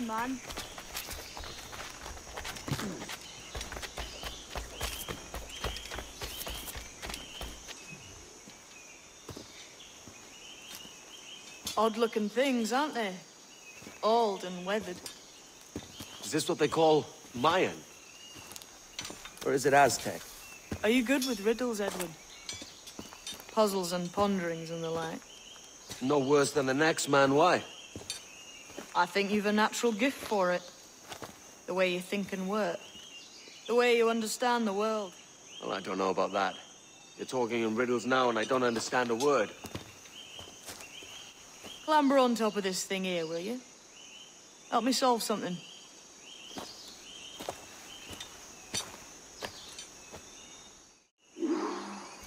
down, man. Odd-looking things, aren't they? Old and weathered. Is this what they call Mayan? Or is it Aztec? Are you good with riddles, Edward? Puzzles and ponderings and the like. No worse than the next man, why? I think you've a natural gift for it. The way you think and work. The way you understand the world. Well, I don't know about that. You're talking in riddles now and I don't understand a word. Clamber on top of this thing here, will you? Help me solve something.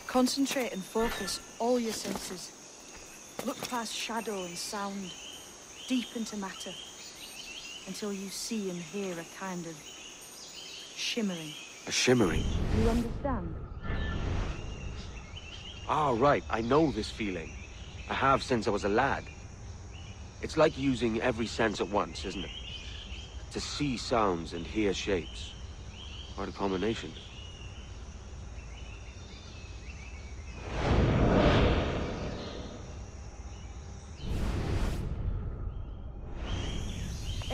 Concentrate and focus all your senses. Look past shadow and sound, deep into matter, until you see and hear a kind of shimmering. A shimmering? You understand? Ah, right. I know this feeling. I have since I was a lad. It's like using every sense at once, isn't it? To see sounds and hear shapes. Quite a combination.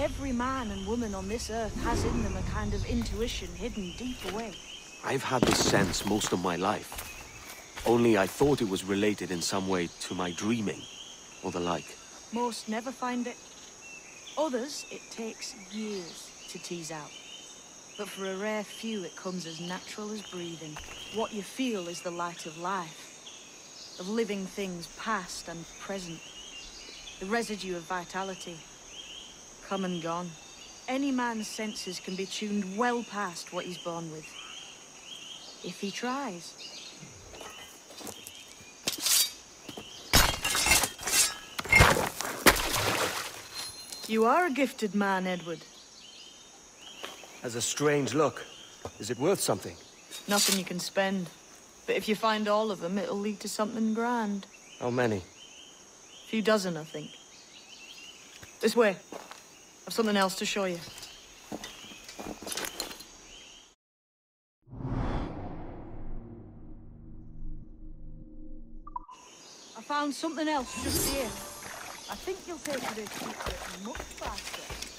Every man and woman on this earth has in them a kind of intuition hidden deep away. I've had this sense most of my life. Only I thought it was related in some way to my dreaming, or the like. Most never find it. Others, it takes years to tease out. But for a rare few, it comes as natural as breathing. What you feel is the light of life. Of living things past and present. The residue of vitality. Come and gone. Any man's senses can be tuned well past what he's born with. If he tries. You are a gifted man, Edward. Has a strange look. Is it worth something? Nothing you can spend. But if you find all of them, it'll lead to something grand. How many? A few dozen, I think. This way. I've something else to show you. I found something else just here. I think you'll take this secret much faster.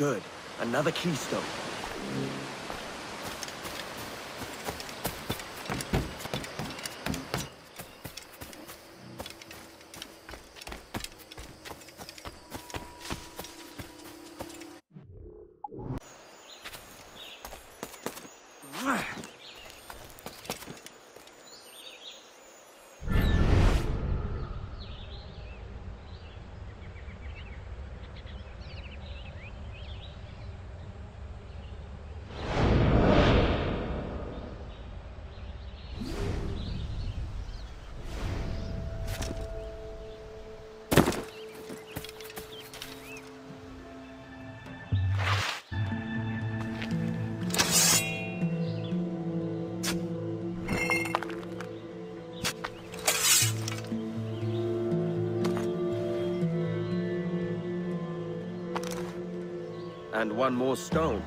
Good. Another keystone. And one more stone.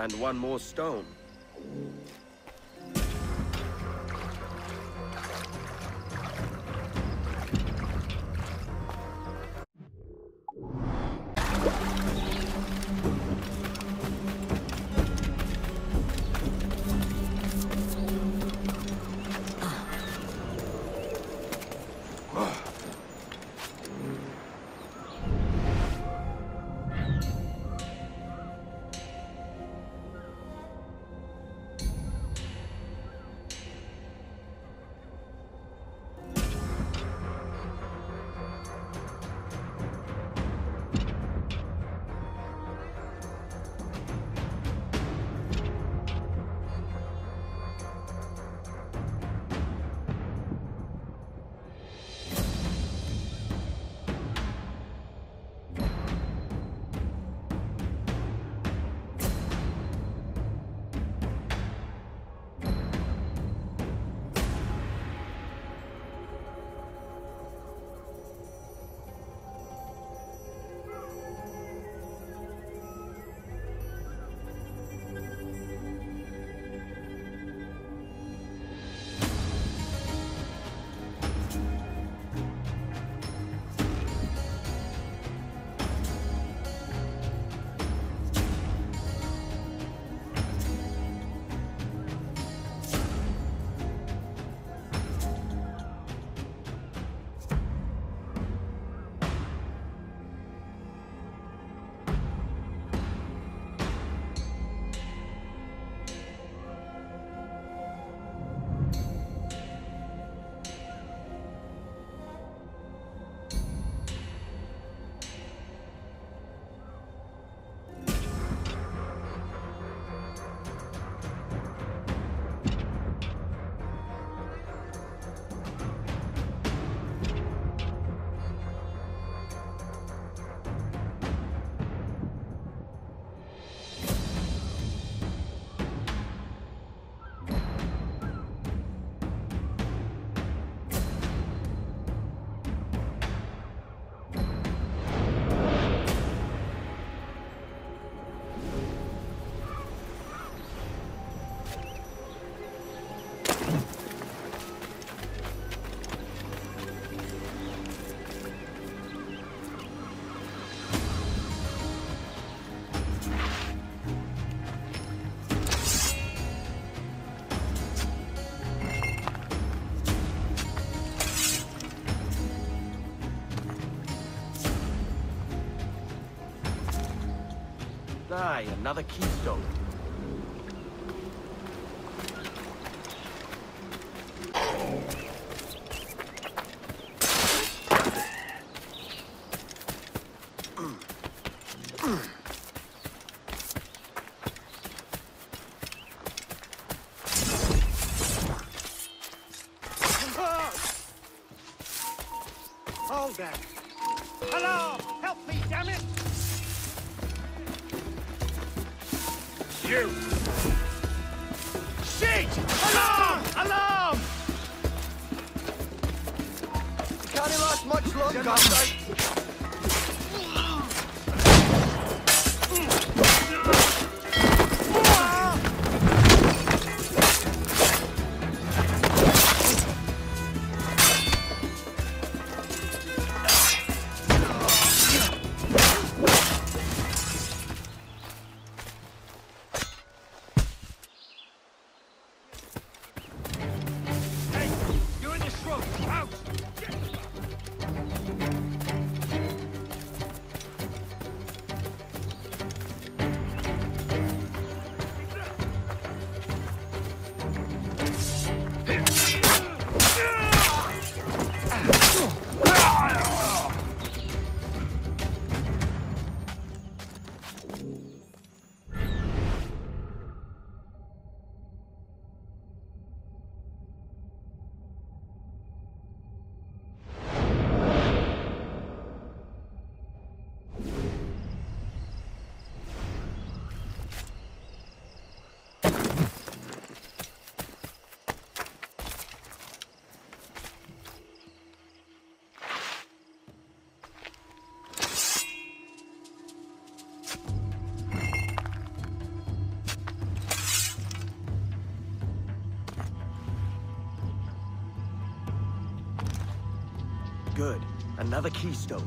And one more stone. Aye, another keystone. Hold there. Hello! Help me, damn it! You! Shit! Alarm! Alarm! Can't last much longer, mate. Good. Another keystone.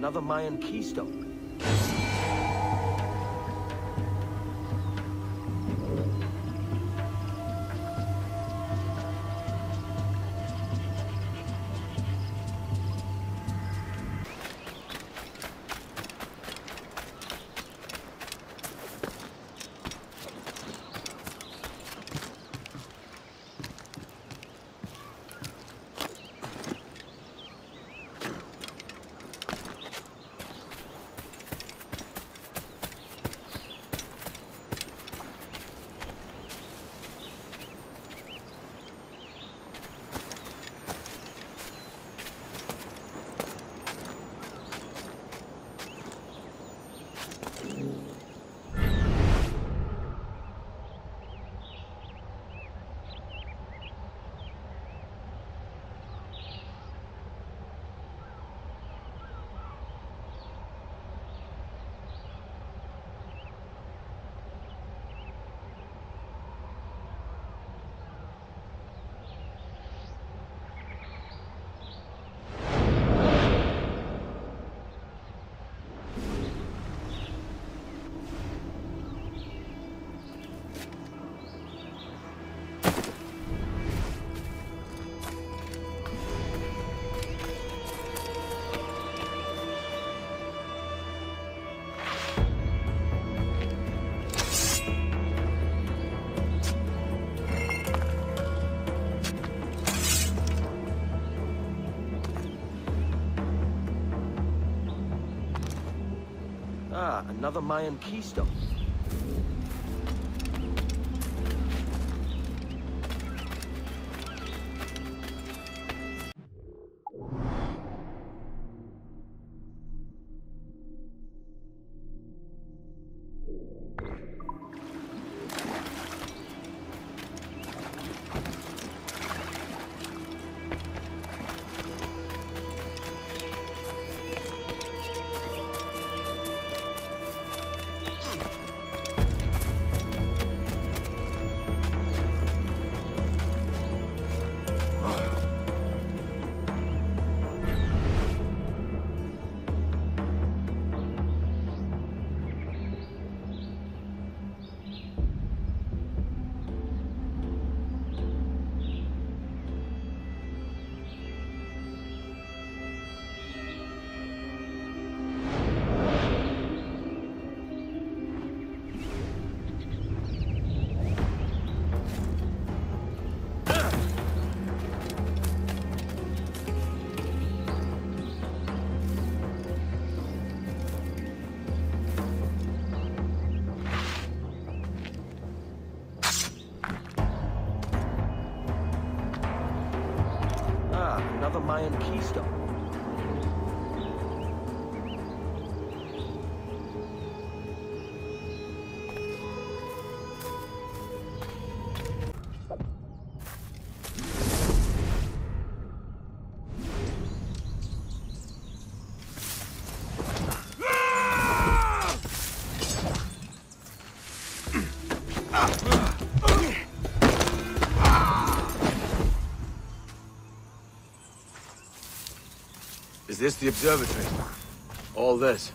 Another Mayan keystone. Another Mayan keystone. This the observatory? All this?